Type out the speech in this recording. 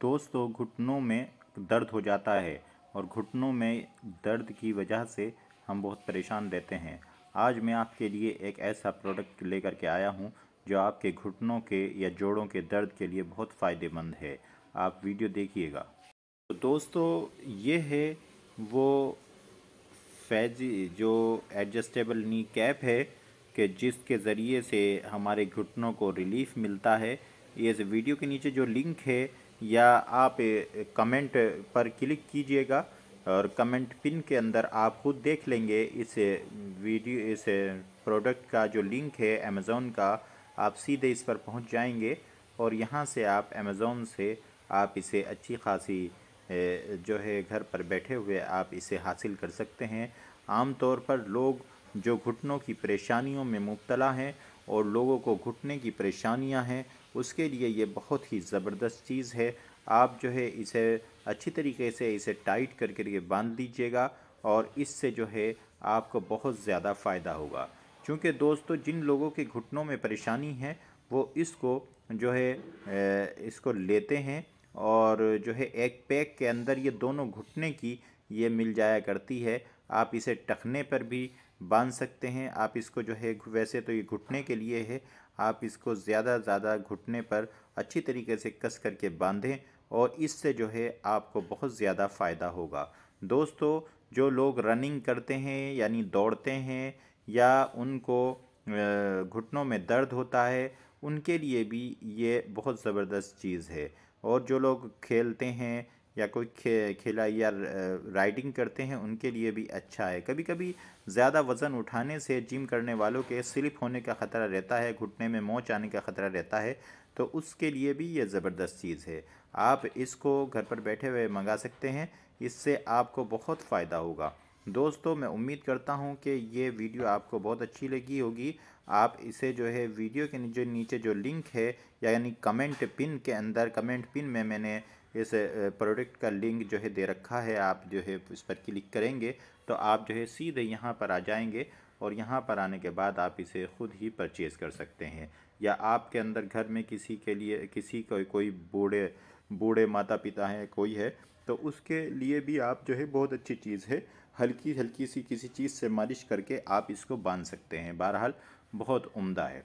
दोस्तों घुटनों में दर्द हो जाता है और घुटनों में दर्द की वजह से हम बहुत परेशान रहते हैं। आज मैं आपके लिए एक ऐसा प्रोडक्ट लेकर के आया हूँ, जो आपके घुटनों के या जोड़ों के दर्द के लिए बहुत फ़ायदेमंद है। आप वीडियो देखिएगा। तो दोस्तों, ये है वो फैजी, जो एडजस्टेबल नी कैप है, कि जिसके ज़रिए से हमारे घुटनों को रिलीफ मिलता है। इस वीडियो के नीचे जो लिंक है या आप कमेंट पर क्लिक कीजिएगा और कमेंट पिन के अंदर आप खुद देख लेंगे इस वीडियो इस प्रोडक्ट का जो लिंक है अमेज़ोन का, आप सीधे इस पर पहुँच जाएँगे और यहाँ से आप अमेज़ोन से आप इसे अच्छी खासी जो है घर पर बैठे हुए आप इसे हासिल कर सकते हैं। आम तौर पर लोग जो घुटनों की परेशानियों में मुबतला हैं और लोगों को घुटने की परेशानियाँ हैं उसके लिए ये बहुत ही ज़बरदस्त चीज़ है। आप जो है इसे अच्छी तरीके से इसे टाइट करके ये बाँध लीजिएगा और इससे जो है आपको बहुत ज़्यादा फ़ायदा होगा। क्योंकि दोस्तों, जिन लोगों के घुटनों में परेशानी है, वो इसको जो है इसको लेते हैं और जो है एक पैक के अंदर ये दोनों घुटने की ये मिल जाया करती है। आप इसे टखने पर भी बाँध सकते हैं। आप इसको जो है, वैसे तो ये घुटने के लिए है। आप इसको ज़्यादा ज़्यादा घुटने पर अच्छी तरीके से कस करके बांधें और इससे जो है आपको बहुत ज़्यादा फ़ायदा होगा। दोस्तों, जो लोग रनिंग करते हैं, यानी दौड़ते हैं या उनको घुटनों में दर्द होता है, उनके लिए भी ये बहुत ज़बरदस्त चीज़ है। और जो लोग खेलते हैं या कोई खे खेला या राइडिंग करते हैं, उनके लिए भी अच्छा है। कभी कभी ज़्यादा वज़न उठाने से जिम करने वालों के स्लिप होने का ख़तरा रहता है, घुटने में मोच आने का ख़तरा रहता है तो उसके लिए भी ये ज़बरदस्त चीज़ है। आप इसको घर पर बैठे हुए मंगा सकते हैं, इससे आपको बहुत फ़ायदा होगा। दोस्तों, मैं उम्मीद करता हूँ कि ये वीडियो आपको बहुत अच्छी लगी होगी। आप इसे जो है, वीडियो के नीचे नीचे, जो लिंक है, यानी कमेंट पिन के अंदर, कमेंट पिन में मैंने इस प्रोडक्ट का लिंक जो है दे रखा है, आप जो है इस पर क्लिक करेंगे तो आप जो है सीधे यहाँ पर आ जाएँगे और यहाँ पर आने के बाद आप इसे ख़ुद ही परचेज़ कर सकते हैं। या आपके अंदर घर में किसी के लिए, किसी को, कोई बूढ़े बूढ़े माता पिता हैं, कोई है तो उसके लिए भी आप जो है बहुत अच्छी चीज़ है हल्की हल्की सी किसी चीज़ से मालिश करके आप इसको बाँध सकते हैं। बहरहाल, बहुत उम्दा है।